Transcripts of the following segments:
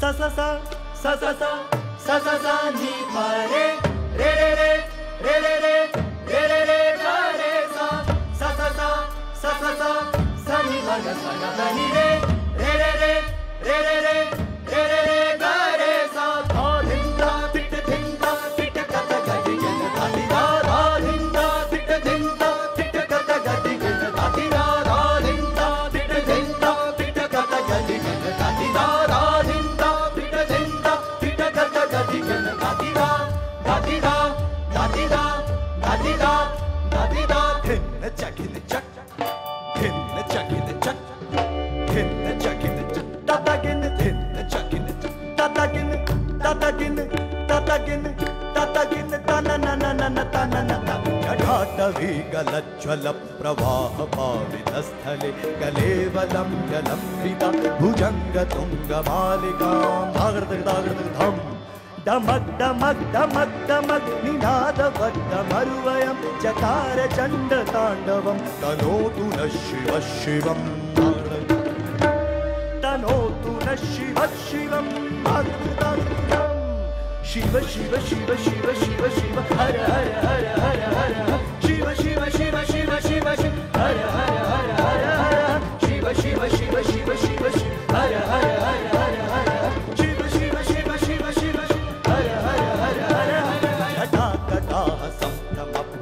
सा सा सा सा सा सा सा सा सा नी पा रे रे रे रे रे रे रे रे रे रे गा रे सा सा सा सा सा सा सा सा नी पा गा सा गा पा नी रे रे रे रे रे रे रे da da di da din the chuck in the chuck din the chuck in the chuck din the chuck in the chuck da da gin the din the chuck in the chuck da da gin da da gin da da gin da da gin da na na na na na ta na na ta जटाटवीगलज्ज्वलप्रवाहपावितस्थले गलेवलं जलंबिता भुजङ्गतुङ्गमालिकां धागृतकृतागृतकृतं डमग् डमग् डमग् डमग् निनादवग् डमरुव चकार चण्ड ताण्डवं तनोतु न शिव शिवम्। तनोतु न शिव शिवम्। शिव शिव शिव शिव शिव शिव। हर हर हर हर हर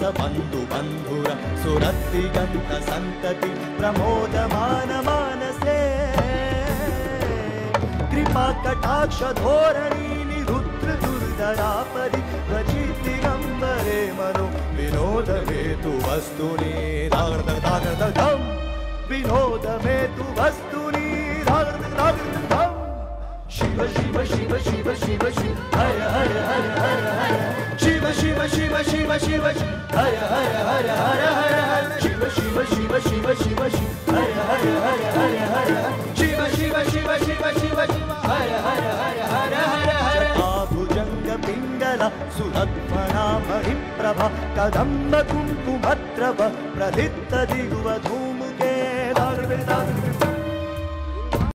बन्धु बन्धुर सुरत्रिगन्त सन्तति प्रमोदमानमानसे कृपाकटाक्षधोरणिनिरुद्रुर्दरा परि प्रचितिगम्बरे मरो विनोद मे तु वस्तुनिर्दकं विनोद मे तु वस्तुनि शिव शिव शिव हर हर हर हर शिव शिव शिव शिव शिव शिव हर हर हर हर हर शिव शिव शिव शिव शिव हर हर हर हर हर हर भुजङ्ग पिङ्गल सुलग्मणा महिप्रभ कदम्ब कुङ्कुमत्रव प्रलिप्त दिगुव धूमुके दागृदे दागृदे